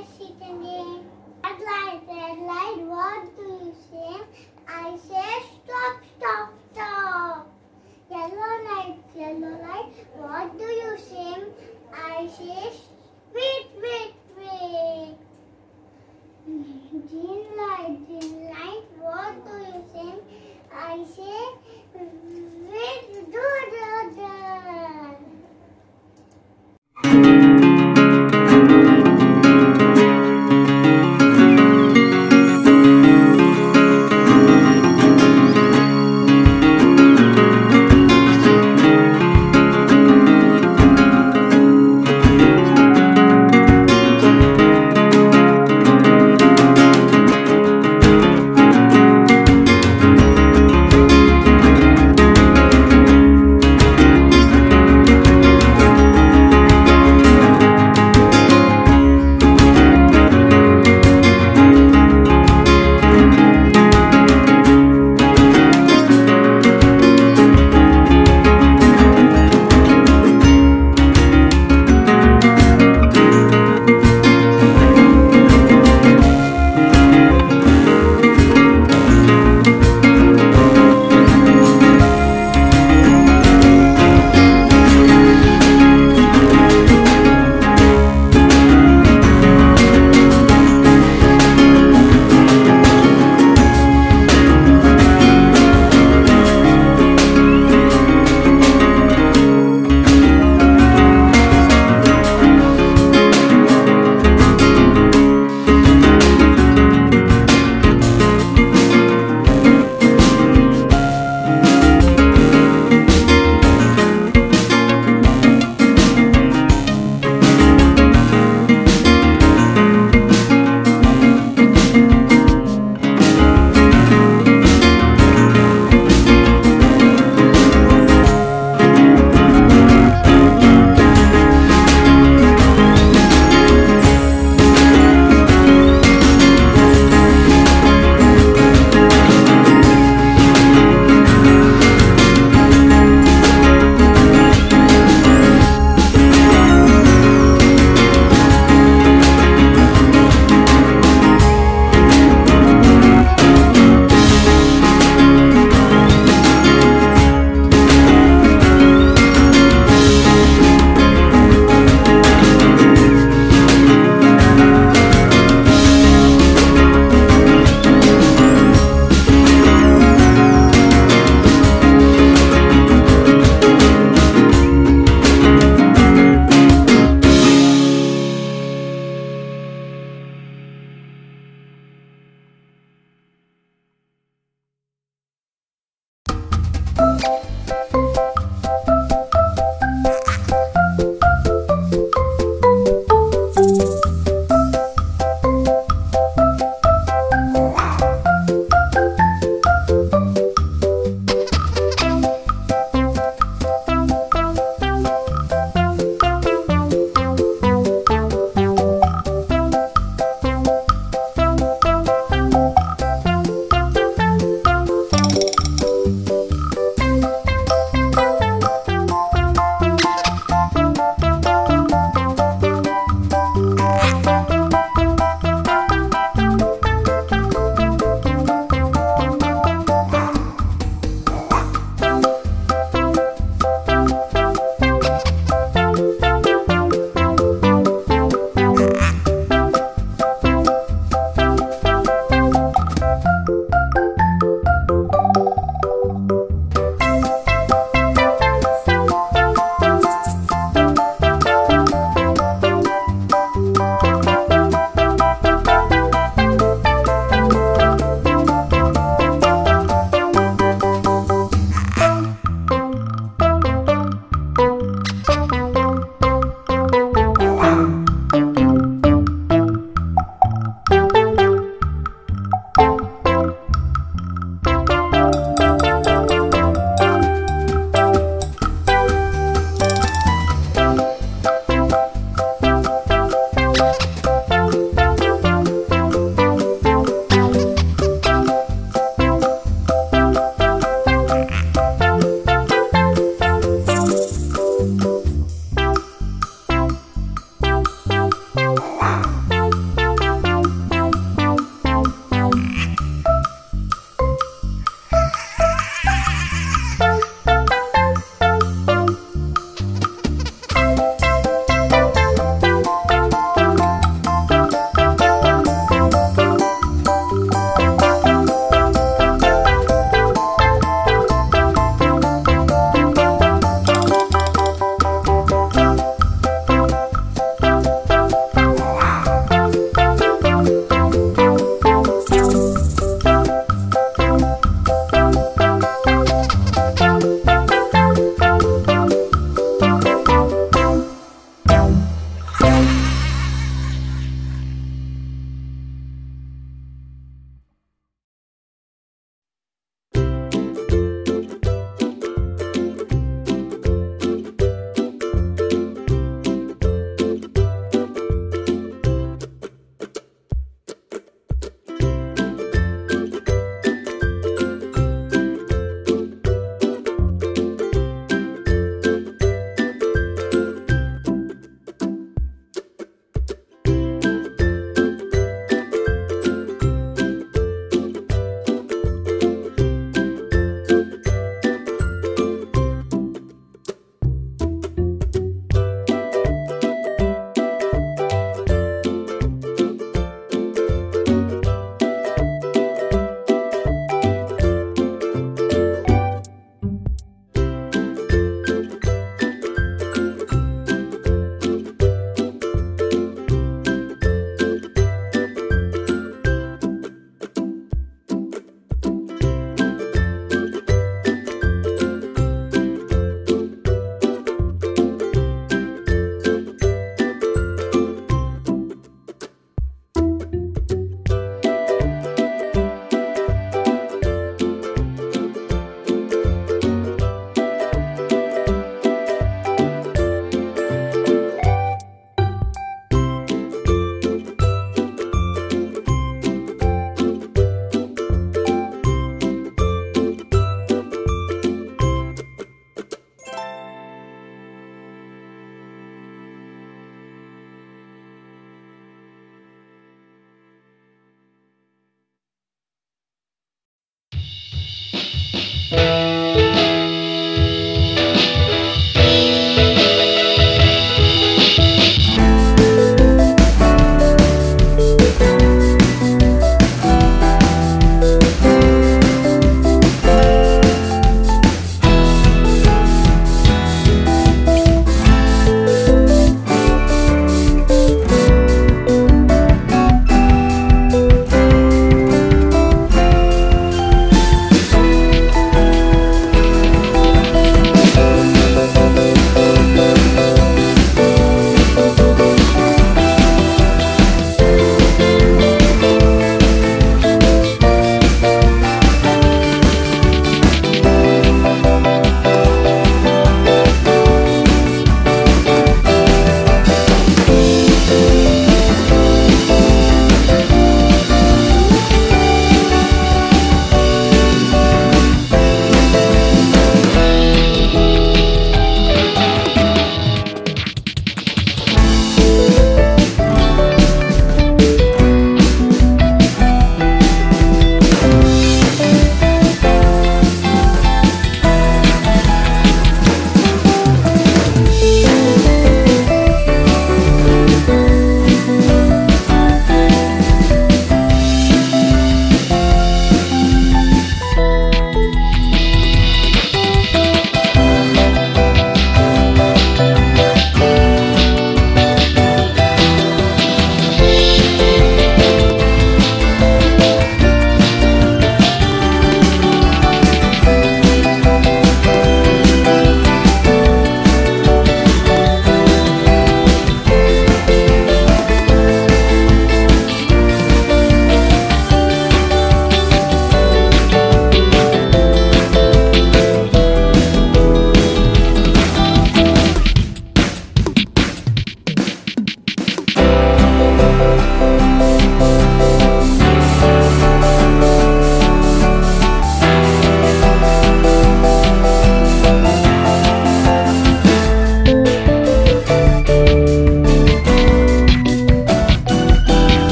I red light, red light, what do you say? I say stop, stop, stop. Yellow light, yellow light, what do you say? I say wait, wait, wait. Green light, green light, what do you say? I say wait, do